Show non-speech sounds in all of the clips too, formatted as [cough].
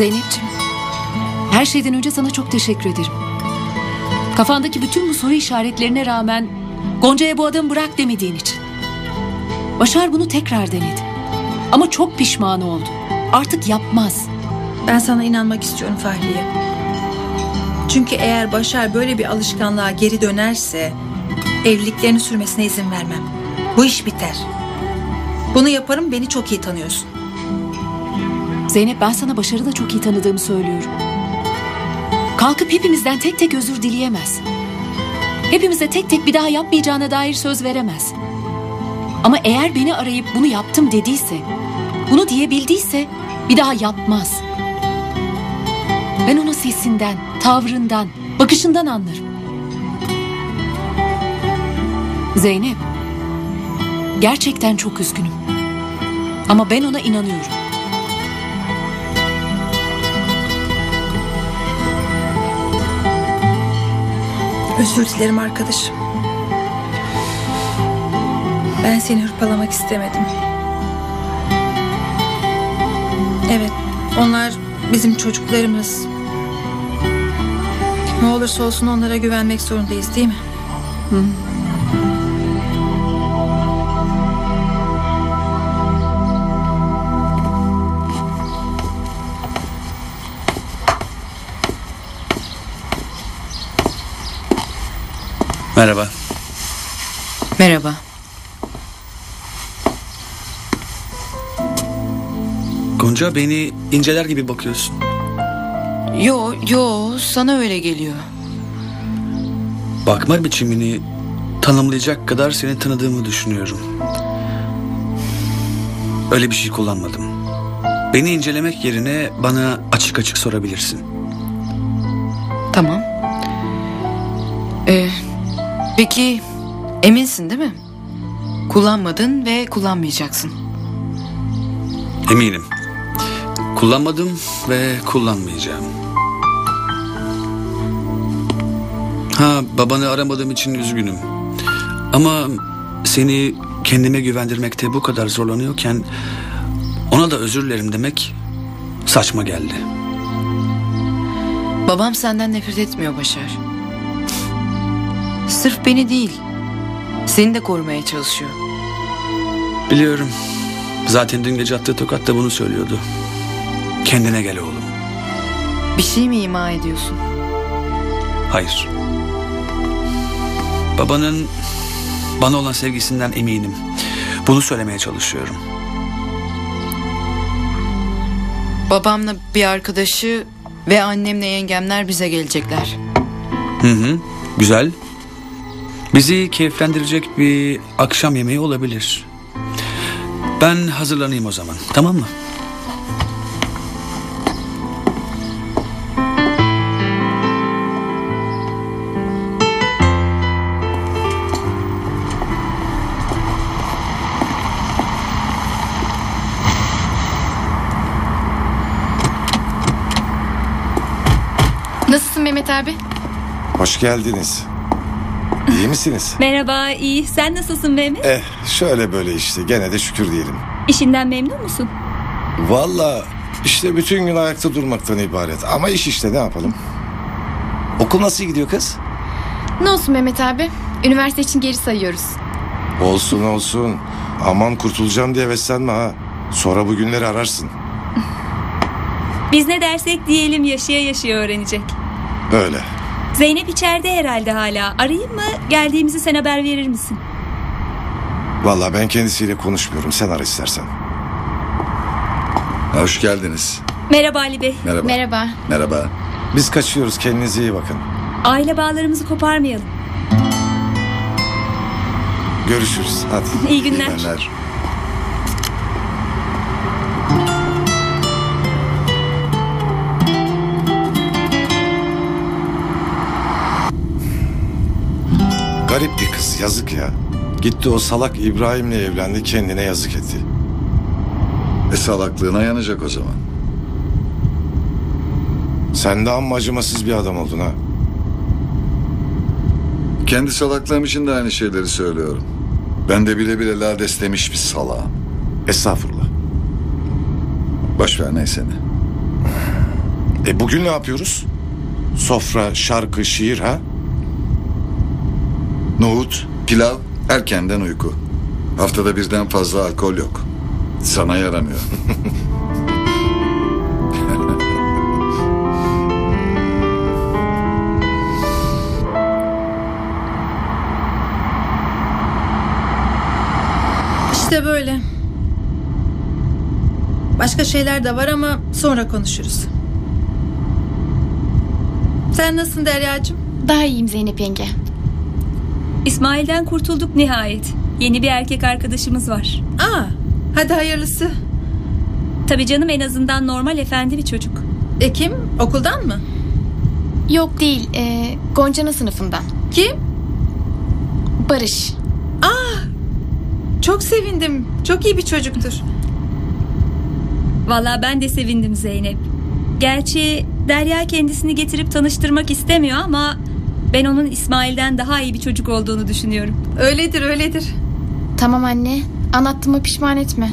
Zeynep'ciğim, her şeyden önce sana çok teşekkür ederim. Kafandaki bütün bu soru işaretlerine rağmen Gonca'ya bu adamı bırak demediğin için. Başar bunu tekrar denedi. Ama çok pişman oldu. Artık yapmaz. Ben sana inanmak istiyorum Fahriye. Çünkü eğer Başar böyle bir alışkanlığa geri dönerse evliliklerini sürmesine izin vermem. Bu iş biter. Bunu yaparım beni çok iyi tanıyorsun. Zeynep ben sana Başar'ı da çok iyi tanıdığımı söylüyorum. Kalkıp hepimizden tek tek özür dileyemez. Hepimize tek tek bir daha yapmayacağına dair söz veremez. Ama eğer beni arayıp bunu yaptım dediyse, bunu diyebildiyse bir daha yapmaz. Ben onun sesinden, tavrından, bakışından anlarım. Zeynep, gerçekten çok üzgünüm. Ama ben ona inanıyorum. Özür dilerim arkadaşım. Ben seni hırpalamak istemedim. Evet, onlar bizim çocuklarımız. Ne olursa olsun onlara güvenmek zorundayız değil mi? Merhaba. Merhaba. Gonca beni inceler gibi bakıyorsun. Yo yo sana öyle geliyor. Bakma biçimini tanımlayacak kadar seni tanıdığımı düşünüyorum. Öyle bir şey kullanmadım. Beni incelemek yerine bana açık açık sorabilirsin. Tamam. Peki eminsin değil mi? Kullanmadın ve kullanmayacaksın. Eminim. Kullanmadım ve kullanmayacağım. Ha babanı aramadığım için üzgünüm. Ama seni kendime güvendirmekte bu kadar zorlanıyorken ona da özür dilerim demek saçma geldi. Babam senden nefret etmiyor Başar. Sırf beni değil, seni de korumaya çalışıyor. Biliyorum. Zaten dün gece attığı tokat da bunu söylüyordu. Kendine gel oğlum. Bir şey mi ima ediyorsun? Hayır. Babanın bana olan sevgisinden eminim. Bunu söylemeye çalışıyorum. Babamla bir arkadaşı ve annemle yengemler bize gelecekler. Hı hı. Güzel. Bizi keyiflendirecek bir akşam yemeği olabilir. Ben hazırlanayım o zaman. Tamam mı? Nasılsın Mehmet abi? Hoş geldiniz. İyi misiniz? Merhaba, iyi. Sen nasılsın Mehmet? Eh şöyle böyle işte gene de şükür diyelim. İşinden memnun musun? Valla işte bütün gün ayakta durmaktan ibaret. Ama iş işte ne yapalım? Okul nasıl gidiyor kız? Ne olsun Mehmet abi? Üniversite için geri sayıyoruz. Olsun olsun. Aman kurtulacağım diye heveslenme ha. Sonra bu günleri ararsın. Biz ne dersek diyelim yaşaya yaşaya öğrenecek. Öyle. Zeynep içeride herhalde hala. Arayayım mı? Geldiğimizi sen haber verir misin? Valla ben kendisiyle konuşmuyorum. Sen ara istersen. Hoş geldiniz. Merhaba Ali Bey. Merhaba. Merhaba. Merhaba. Biz kaçıyoruz. Kendinize iyi bakın. Aile bağlarımızı koparmayalım. Görüşürüz. Hadi. İyi günler. günler. Yazık ya. Gitti o salak İbrahim'le evlendi. Kendine yazık etti. E salaklığına yanacak o zaman. Sen de amma acımasız bir adam oldun ha. Kendi salaklığım için de aynı şeyleri söylüyorum. Ben de bile bile lades demiş bir salağım. Estağfurullah. Boş ver neyse ne. E bugün ne yapıyoruz? Sofra, şarkı, şiir ha? Nohut. Pilav, erkenden uyku. Haftada birden fazla alkol yok. Sana yaramıyor. [laughs] İşte böyle. Başka şeyler de var ama sonra konuşuruz. Sen nasılsın Derya'cığım? Daha iyiyim Zeynep yenge. İsmail'den kurtulduk nihayet. Yeni bir erkek arkadaşımız var. Aa, hadi hayırlısı. Tabii canım en azından normal efendi bir çocuk. E kim? Okuldan mı? Yok değil. E, Gonca'nın sınıfından. Kim? Barış. Çok sevindim. Çok iyi bir çocuktur. Vallahi ben de sevindim Zeynep. Gerçi Derya kendisini getirip tanıştırmak istemiyor ama ben onun İsmail'den daha iyi bir çocuk olduğunu düşünüyorum. Öyledir, öyledir. Tamam anne. Anlattığıma pişman etme.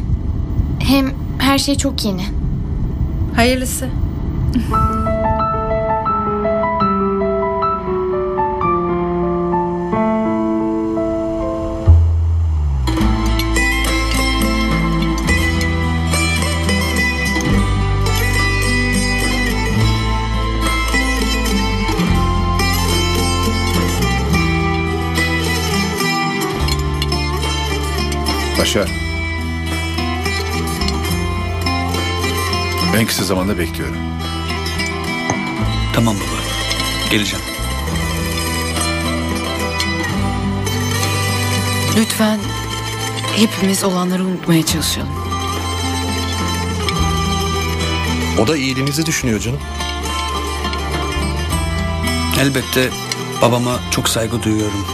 Hem her şey çok yeni. Hayırlısı. [laughs] Başar. En kısa zamanda bekliyorum. Tamam baba. Geleceğim. Lütfen hepimiz olanları unutmaya çalışalım. O da iyiliğinizi düşünüyor canım. Elbette babama çok saygı duyuyorum.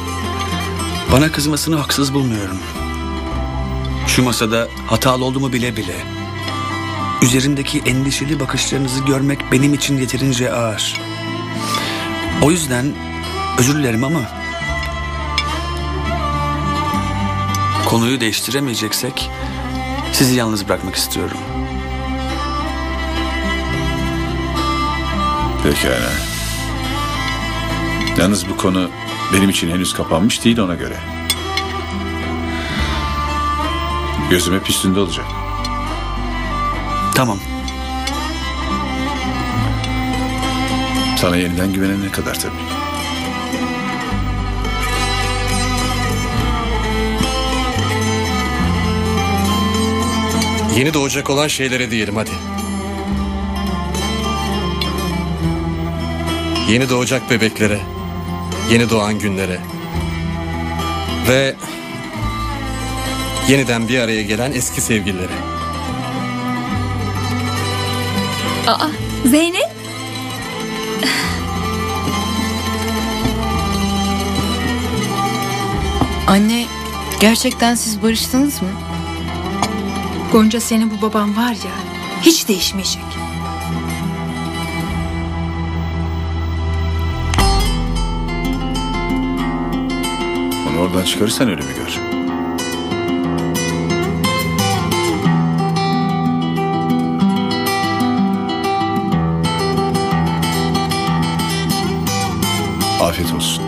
Bana kızmasını haksız bulmuyorum. Şu masada hatalı olduğumu bile bile. Üzerindeki endişeli bakışlarınızı görmek benim için yeterince ağır. O yüzden özür dilerim ama... Konuyu değiştiremeyeceksek sizi yalnız bırakmak istiyorum. Pekala. Yalnız bu konu benim için henüz kapanmış değil ona göre. Gözüm hep üstünde olacak. Tamam. Sana yeniden güvenene kadar tabii. Yeni doğacak olan şeylere diyelim hadi. Yeni doğacak bebeklere, yeni doğan günlere ve yeniden bir araya gelen eski sevgililere. Aa Zeynep? Anne, gerçekten siz barıştınız mı? Gonca senin bu baban var ya, hiç değişmeyecek. Onu oradan çıkarırsan öyle bir gör. Afiyet olsun.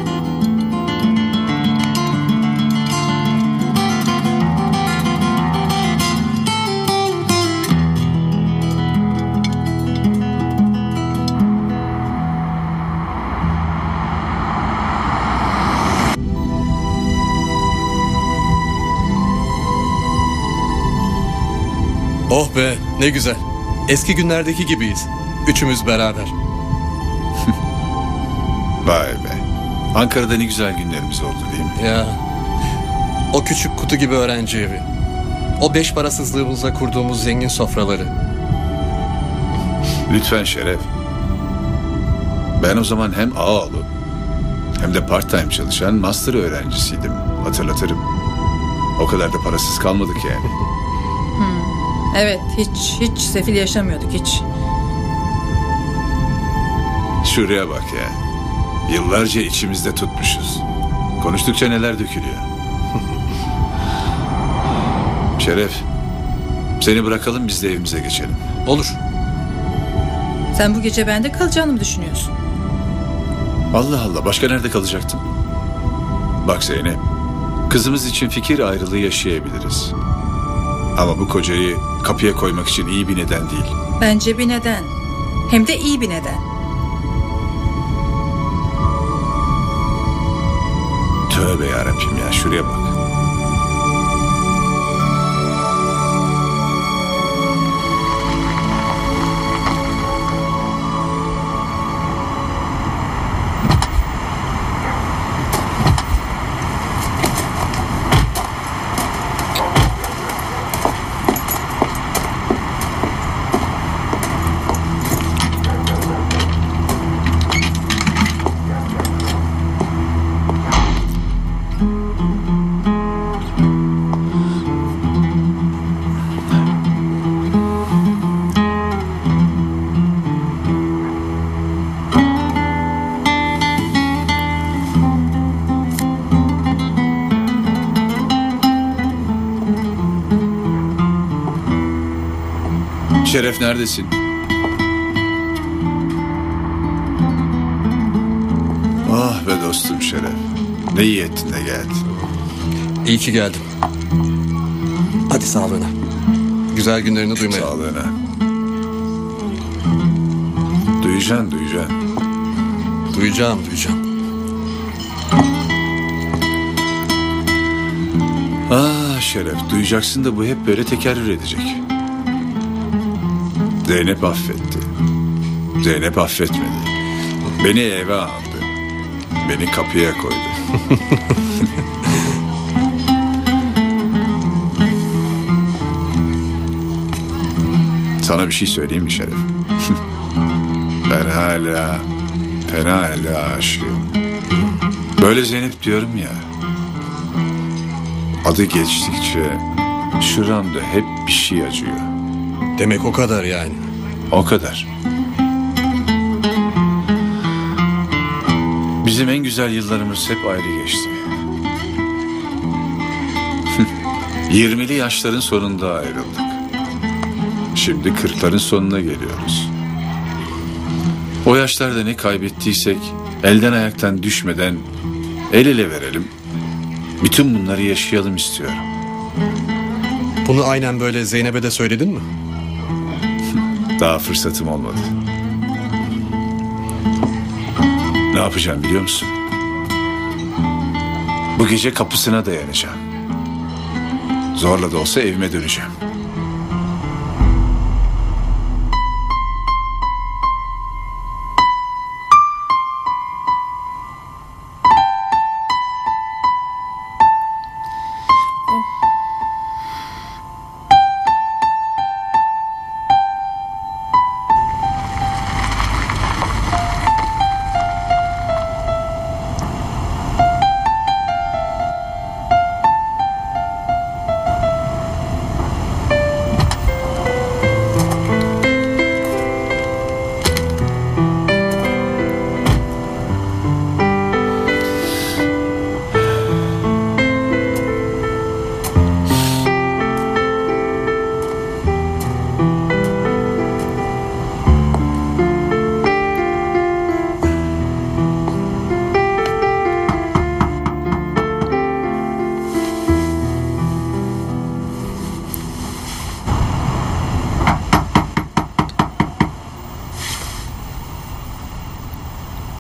Oh be, ne güzel. Eski günlerdeki gibiyiz. Üçümüz beraber. Vay be. Ankara'da ne güzel günlerimiz oldu değil mi? Ya. O küçük kutu gibi öğrenci evi. O beş parasızlığımızla kurduğumuz zengin sofraları. Lütfen Şeref. Ben o zaman hem Ağaoğlu hem de part time çalışan master öğrencisiydim. Hatırlatırım. O kadar da parasız kalmadık yani. [laughs] Evet, hiç hiç sefil yaşamıyorduk hiç. Şuraya bak ya. Yıllarca içimizde tutmuşuz. Konuştukça neler dökülüyor. [laughs] Şeref, seni bırakalım biz de evimize geçelim. Olur. Sen bu gece bende kalacağını mı düşünüyorsun? Allah Allah başka nerede kalacaktım? Bak Zeynep, kızımız için fikir ayrılığı yaşayabiliriz. Ama bu kocayı kapıya koymak için iyi bir neden değil. Bence bir neden. Hem de iyi bir neden. Tövbe yarabbim ya şuraya bak. Şeref neredesin? Ah be dostum Şeref. Ne iyi ettin de geldin. İyi ki geldin. Hadi sağlığına. Güzel günlerini duymaya. Sağlığına. Duyacaksın, duyacaksın. Duyacağım, duyacağım. Ah Şeref, duyacaksın da bu hep böyle tekerrür edecek. Zeynep affetti. Zeynep affetmedi. Beni eve aldı. Beni kapıya koydu. [laughs] Sana bir şey söyleyeyim mi Şeref? [laughs] ben hala fena halde aşığım. Böyle Zeynep diyorum ya. Adı geçtikçe şuramda hep bir şey acıyor. Demek o kadar yani. O kadar. Bizim en güzel yıllarımız hep ayrı geçti. [laughs] 20'li yaşların sonunda ayrıldık. Şimdi 40'ların sonuna geliyoruz. O yaşlarda ne kaybettiysek elden ayaktan düşmeden el ele verelim. Bütün bunları yaşayalım istiyorum. Bunu aynen böyle Zeynep'e de söyledin mi? Daha fırsatım olmadı. Ne yapacağım biliyor musun? Bu gece kapısına dayanacağım. Zorla da olsa evime döneceğim.